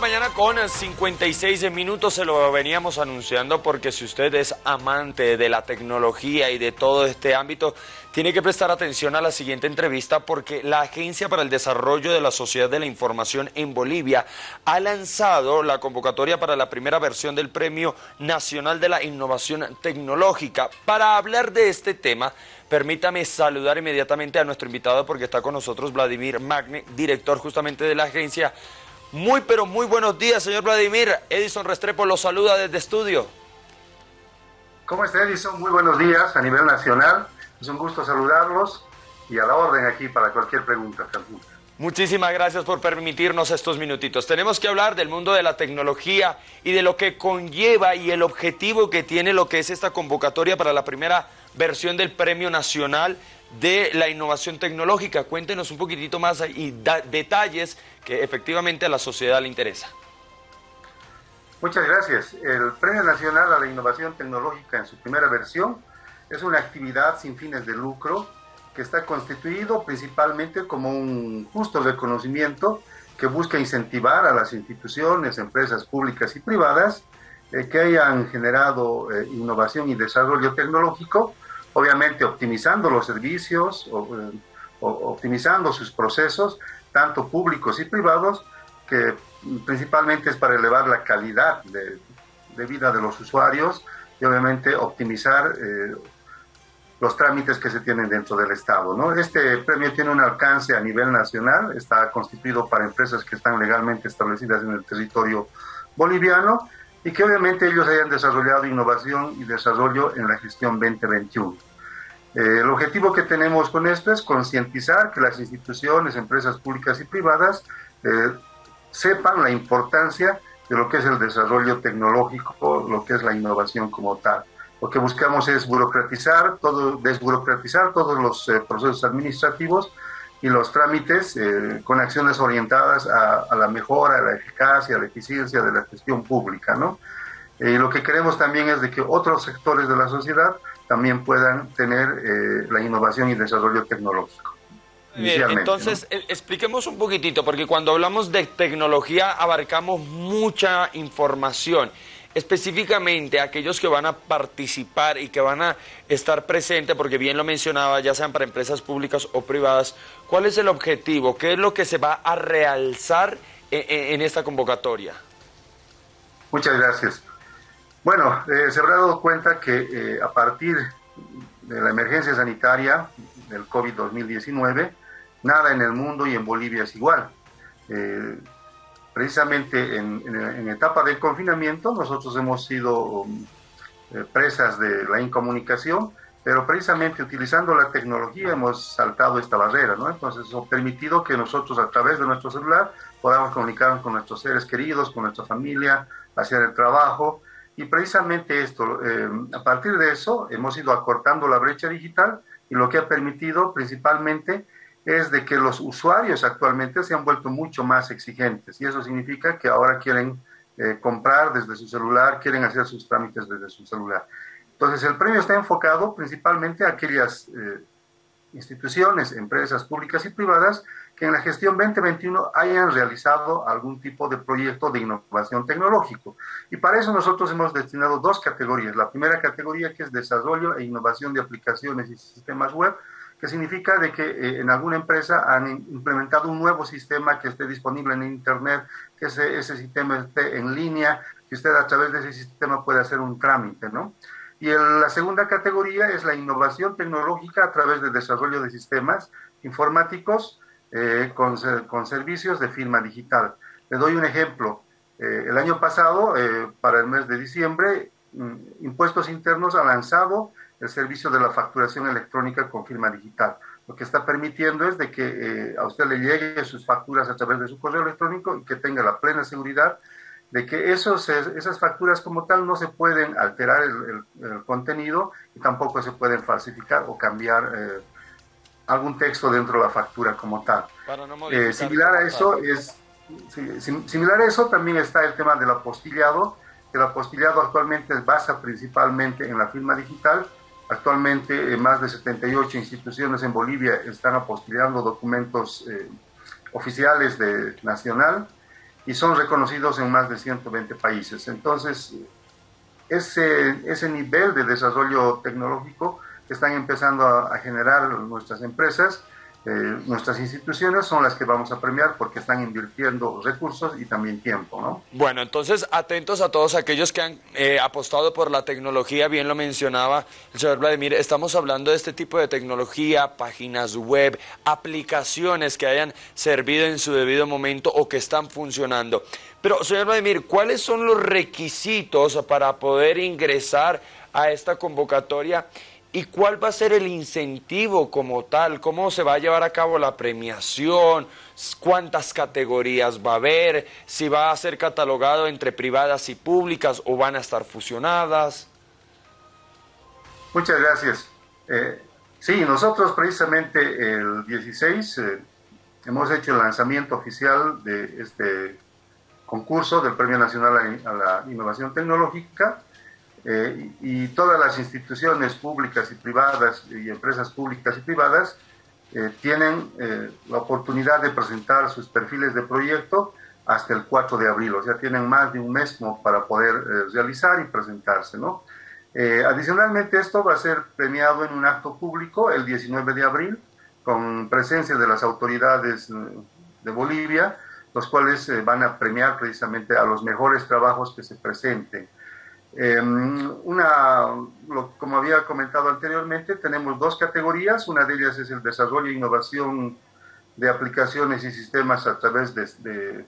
mañana con 56 minutos se lo veníamos anunciando porque si usted es amante de la tecnología y de todo este ámbito, tiene que prestar atención a la siguiente entrevista porque la Agencia para el Desarrollo de la Sociedad de la Información en Bolivia ha lanzado la convocatoria para la primera versión del Premio Nacional de la Innovación Tecnológica. Para hablar de este tema, permítame saludar inmediatamente a nuestro invitado porque está con nosotros Vladimir Magne, director justamente de la agencia. Muy, pero muy buenos días, señor Vladimir. Edison Restrepo lo saluda desde estudio. ¿Cómo está Edison? Muy buenos días a nivel nacional. Es un gusto saludarlos y a la orden aquí para cualquier pregunta. Muchísimas gracias por permitirnos estos minutitos. Tenemos que hablar del mundo de la tecnología y de lo que conlleva y el objetivo que tiene lo que es esta convocatoria para la primera versión del Premio Nacional de la Innovación Tecnológica. Cuéntenos un poquitito más y detalles que efectivamente a la sociedad le interesa. Muchas gracias. El Premio Nacional a la Innovación Tecnológica en su primera versión es una actividad sin fines de lucro que está constituido principalmente como un justo reconocimiento que busca incentivar a las instituciones, empresas públicas y privadas eh, que hayan generado eh, innovación y desarrollo tecnológico, obviamente optimizando los servicios, o, eh, optimizando sus procesos, tanto públicos y privados, que principalmente es para elevar la calidad de, vida de los usuarios y obviamente optimizar eh, los trámites que se tienen dentro del Estado. ¿no? Este premio tiene un alcance a nivel nacional, está constituido para empresas que están legalmente establecidas en el territorio boliviano y que obviamente ellos hayan desarrollado innovación y desarrollo en la gestión 2021. Eh, el objetivo que tenemos con esto es concientizar que las instituciones, empresas públicas y privadas eh, sepan la importancia de lo que es el desarrollo tecnológico, lo que es la innovación como tal. Lo que buscamos es burocratizar todo, desburocratizar todos los eh, procesos administrativos y los trámites con acciones orientadas a, a, la mejora, a la eficacia, a la eficiencia de la gestión pública, ¿no? Y lo que queremos también es de que otros sectores de la sociedad también puedan tener eh, la innovación y desarrollo tecnológico. Bien, entonces eh, expliquemos un poquitito, porque cuando hablamos de tecnología abarcamos mucha información. Específicamente aquellos que van a participar y que van a estar presentes, porque bien lo mencionaba, ya sean para empresas públicas o privadas, ¿cuál es el objetivo? ¿Qué es lo que se va a realzar en esta convocatoria? Muchas gracias. Bueno, eh, se habrá dado cuenta que eh, a partir de la emergencia sanitaria del COVID-2019, nada en el mundo y en Bolivia es igual. Eh, precisamente en, etapa de confinamiento nosotros hemos sido um, presas de la incomunicación, pero precisamente utilizando la tecnología hemos saltado esta barrera, ¿no? Entonces, eso ha permitido que nosotros a través de nuestro celular podamos comunicarnos con nuestros seres queridos, con nuestra familia, hacer el trabajo, y precisamente esto, eh, a partir de eso, hemos ido acortando la brecha digital y lo que ha permitido principalmente es de que los usuarios actualmente se han vuelto mucho más exigentes y eso significa que ahora quieren eh, comprar desde su celular, quieren hacer sus trámites desde su celular. Entonces el premio está enfocado principalmente a aquellas eh, instituciones, empresas públicas y privadas que en la gestión 2021 hayan realizado algún tipo de proyecto de innovación tecnológico. Y para eso nosotros hemos destinado dos categorías. La primera categoría que es desarrollo e innovación de aplicaciones y sistemas web, que significa de que eh, en alguna empresa han implementado un nuevo sistema que esté disponible en Internet, que ese, sistema esté en línea, que usted a través de ese sistema pueda hacer un trámite, ¿no? Y la segunda categoría es la innovación tecnológica a través del desarrollo de sistemas informáticos eh, con, con, servicios de firma digital. Le doy un ejemplo. Eh, el año pasado, para el mes de diciembre, Impuestos Internos ha lanzado el servicio de la facturación electrónica con firma digital. Lo que está permitiendo es de que a usted le lleguen sus facturas a través de su correo electrónico y que tenga la plena seguridad de que esos, esas facturas como tal no se pueden alterar el, contenido y tampoco se pueden falsificar o cambiar eh, algún texto dentro de la factura como tal. Eh, similar a eso es similar a eso también está el tema del apostillado, el apostillado actualmente se basa principalmente en la firma digital. Actualmente eh, más de 78 instituciones en Bolivia están apostillando documentos oficiales de nacional y son reconocidos en más de 120 países. Entonces, ese, ese nivel de desarrollo tecnológico que están empezando a generar nuestras empresas eh, nuestras instituciones son las que vamos a premiar porque están invirtiendo recursos y también tiempo, ¿no? Bueno, entonces atentos a todos aquellos que han eh, apostado por la tecnología, bien lo mencionaba el señor Vladimir, estamos hablando de este tipo de tecnología, páginas web, aplicaciones que hayan servido en su debido momento o que están funcionando. Pero, señor Vladimir, ¿cuáles son los requisitos para poder ingresar a esta convocatoria ¿Y cuál va a ser el incentivo como tal? ¿Cómo se va a llevar a cabo la premiación? ¿Cuántas categorías va a haber? ¿Si va a ser catalogado entre privadas y públicas o van a estar fusionadas? Muchas gracias. Eh, sí, nosotros precisamente el 16 eh, hemos hecho el lanzamiento oficial de este concurso del Premio Nacional a la Innovación Tecnológica eh, y todas las instituciones públicas y privadas y empresas públicas y privadas eh, tienen eh, la oportunidad de presentar sus perfiles de proyecto hasta el 4 de abril, o sea, tienen más de un mes para poder realizar y presentarse, ¿no? adicionalmente, esto va a ser premiado en un acto público el 19 de abril, con presencia de las autoridades de Bolivia, los cuales van a premiar precisamente a los mejores trabajos que se presenten. Em, una, como había comentado anteriormente, tenemos dos categorías. Una de ellas es el desarrollo e innovación de aplicaciones y sistemas a través de,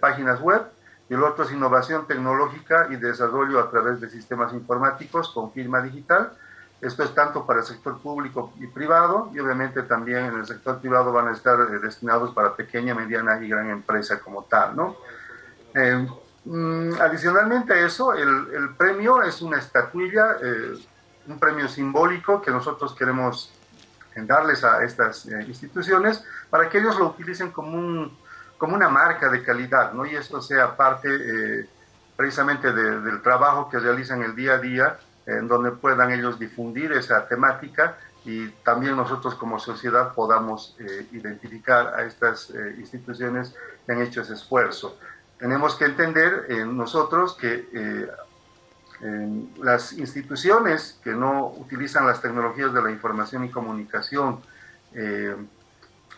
páginas web. Y el otro es innovación tecnológica y desarrollo a través de sistemas informáticos con firma digital. Esto es tanto para el sector público y privado y obviamente también en el sector privado van a estar eh, destinados para pequeña, mediana y gran empresa como tal, ¿no? Em, Mm, adicionalmente a eso, el, premio es una estatuilla, eh, un premio simbólico que nosotros queremos darles a estas eh, instituciones para que ellos lo utilicen como, un, como una marca de calidad, ¿no? Y eso sea parte eh, precisamente del trabajo que realizan el día a día, en donde puedan ellos difundir esa temática y también nosotros como sociedad podamos identificar a estas instituciones que han hecho ese esfuerzo tenemos que entender nosotros que eh, las instituciones que no utilizan las tecnologías de la información y comunicación eh,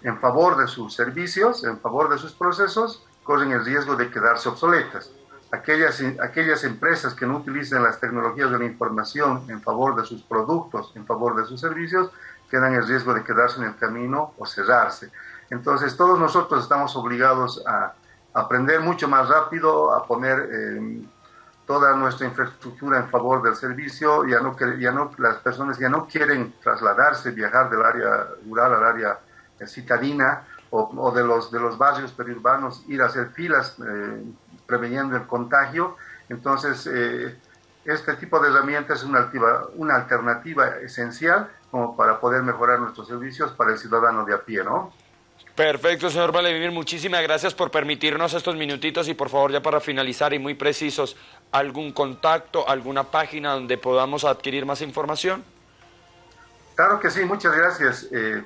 en favor de sus servicios, en favor de sus procesos, corren el riesgo de quedarse obsoletas. Aquellas, aquellas empresas que no utilizan las tecnologías de la información en favor de sus productos, en favor de sus servicios, quedan en riesgo de quedarse en el camino o cerrarse. Entonces, todos nosotros estamos obligados a aprender mucho más rápido, a poner eh, toda nuestra infraestructura en favor del servicio, ya no, ya no, las personas ya no quieren trasladarse, viajar del área rural al área eh, citadina o, de, los, de los barrios periurbanos, ir a hacer filas eh, preveniendo el contagio. Entonces, este tipo de herramientas es una, una alternativa esencial como para poder mejorar nuestros servicios para el ciudadano de a pie, ¿no? Perfecto, señor Vladimir. Muchísimas gracias por permitirnos estos minutitos y por favor ya para finalizar y muy precisos, algún contacto, alguna página donde podamos adquirir más información. Claro que sí, muchas gracias. Eh,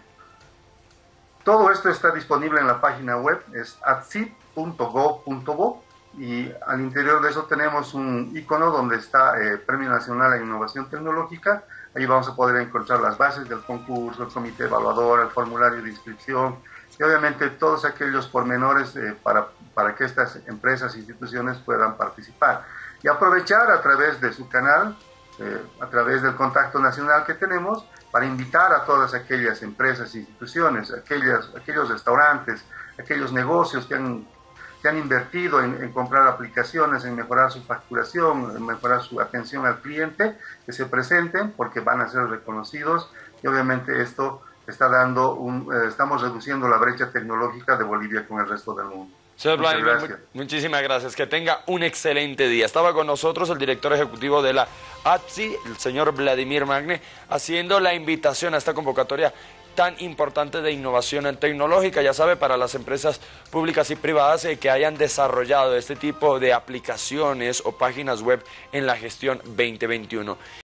todo esto está disponible en la página web, es atsit.go.bo y al interior de eso tenemos un icono donde está eh, Premio Nacional a Innovación Tecnológica. Ahí vamos a poder encontrar las bases del concurso, el comité evaluador, el formulario de inscripción, y obviamente todos aquellos pormenores eh, para, para que estas empresas e instituciones puedan participar. Y aprovechar a través de su canal, eh, a través del contacto nacional que tenemos, para invitar a todas aquellas empresas instituciones, aquellas, aquellos restaurantes, aquellos negocios que han, que han invertido en, comprar aplicaciones, en mejorar su facturación, en mejorar su atención al cliente, que se presenten porque van a ser reconocidos y obviamente esto está dando un, eh, estamos reduciendo la brecha tecnológica de Bolivia con el resto del mundo. Señor Vladimir, muchísimas gracias. Que tenga un excelente día. Estaba con nosotros el director ejecutivo de la ATSI, el señor Vladimir Magne, haciendo la invitación a esta convocatoria tan importante de innovación tecnológica, ya sabe, para las empresas públicas y privadas eh, que hayan desarrollado este tipo de aplicaciones o páginas web en la gestión 2021.